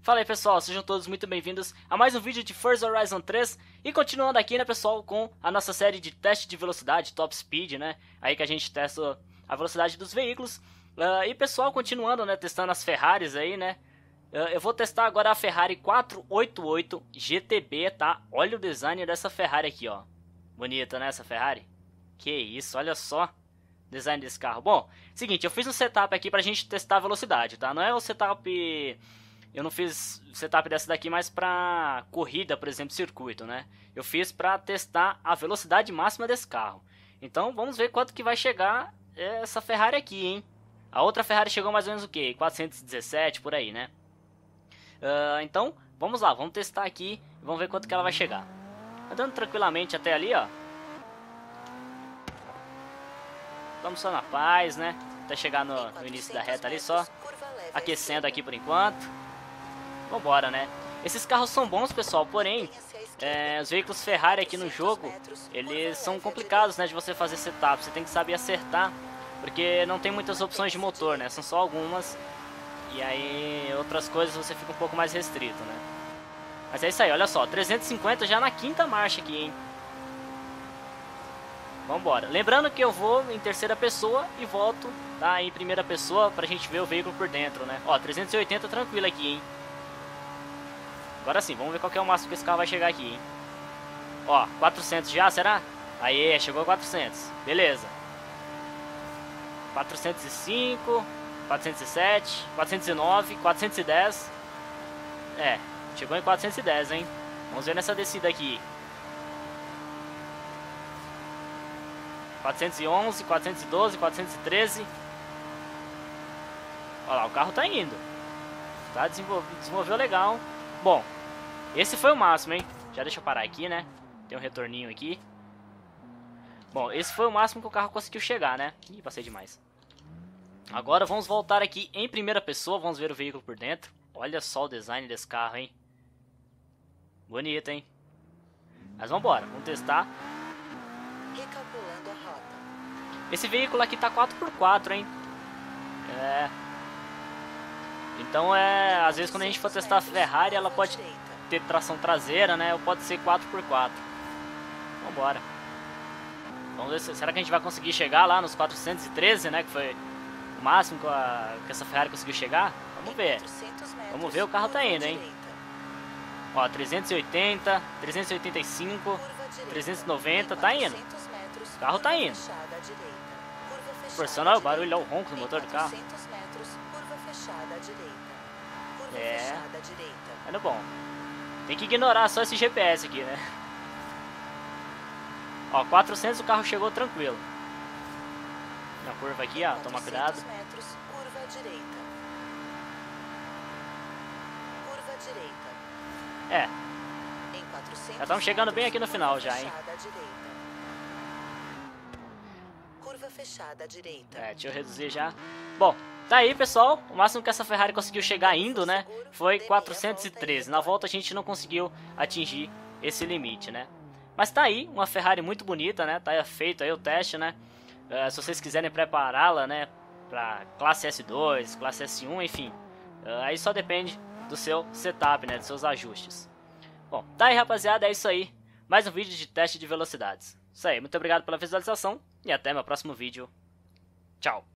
Fala aí pessoal, sejam todos muito bem-vindos a mais um vídeo de Forza Horizon 3 E continuando aqui né pessoal com a nossa série de teste de velocidade, Top Speed né Aí que a gente testa a velocidade dos veículos. Uh, E pessoal, continuando né, testando as Ferraris aí né uh, Eu vou testar agora a Ferrari 488 GTB tá? Olha o design dessa Ferrari aqui ó. Bonita né essa Ferrari? Que isso, olha só design desse carro. Bom, seguinte, eu fiz um setup aqui pra gente testar a velocidade, tá? Não é o setup... Eu não fiz setup dessa daqui mais pra corrida, por exemplo, circuito, né? Eu fiz pra testar a velocidade máxima desse carro. Então, vamos ver quanto que vai chegar essa Ferrari aqui, hein? A outra Ferrari chegou mais ou menos o quê? 417, por aí, né? Uh, então, vamos lá, vamos testar aqui e vamos ver quanto que ela vai chegar. Andando tranquilamente até ali, ó. Vamos só na paz, né? Até chegar no, no início da reta ali só. Aquecendo aqui por enquanto. Vambora, né? Esses carros são bons, pessoal, porém, é, os veículos Ferrari aqui no jogo, eles são complicados, né, de você fazer setup. Você tem que saber acertar, porque não tem muitas opções de motor, né? São só algumas. E aí, outras coisas você fica um pouco mais restrito, né? Mas é isso aí, olha só, 350 já na quinta marcha aqui, hein? Vambora. Lembrando que eu vou em terceira pessoa e volto tá, em primeira pessoa pra gente ver o veículo por dentro, né? Ó, 380 tranquilo aqui, hein? Agora sim, vamos ver qual é o máximo que esse carro vai chegar aqui, hein? Ó, 400 já, será? Aê, chegou a 400. Beleza. 405, 407, 409, 410. É, chegou em 410, hein? Vamos ver nessa descida aqui. 411, 412, 413. Olha lá, o carro tá indo. Tá, desenvolveu legal. Bom, esse foi o máximo, hein? Já deixa eu parar aqui, né? Tem um retorninho aqui. Bom, esse foi o máximo que o carro conseguiu chegar, né? Ih, passei demais. Agora vamos voltar aqui em primeira pessoa, vamos ver o veículo por dentro. Olha só o design desse carro, hein? Bonito, hein? Mas vamos embora, vamos testar. Recalculando a rota. Esse veículo aqui tá 4x4, hein? É. Então é. Às vezes quando a gente for testar a Ferrari, ela pode ter tração traseira, né? Ou pode ser 4x4. Vambora. Vamos ver se, será que a gente vai conseguir chegar lá nos 413, né? Que foi o máximo que, a, que essa Ferrari conseguiu chegar? Vamos ver. Vamos ver, o carro tá indo, hein? Ó, 380, 385, 390, tá indo. O carro tá indo. Forçando o barulho, olha o ronco do motor do carro. É. Indo bom. Tem que ignorar só esse GPS aqui, né? Ó, 400 o carro chegou tranquilo. Na curva aqui, ó, toma cuidado. Metros, curva direita. Curva direita. É. Já estamos chegando bem aqui no final já, hein? Curva fechada à direita. É, deixa eu reduzir já. Bom, tá aí, pessoal. O máximo que essa Ferrari conseguiu chegar indo, né, foi 413. Na volta a gente não conseguiu atingir esse limite, né? Mas tá aí, uma Ferrari muito bonita, né? Tá feito aí o teste, né? Uh, se vocês quiserem prepará-la, né, pra classe S2, classe S1, enfim. Uh, aí só depende do seu setup, né, dos seus ajustes. Bom, tá aí, rapaziada, é isso aí. Mais um vídeo de teste de velocidades. Isso aí, muito obrigado pela visualização e até meu próximo vídeo. Tchau.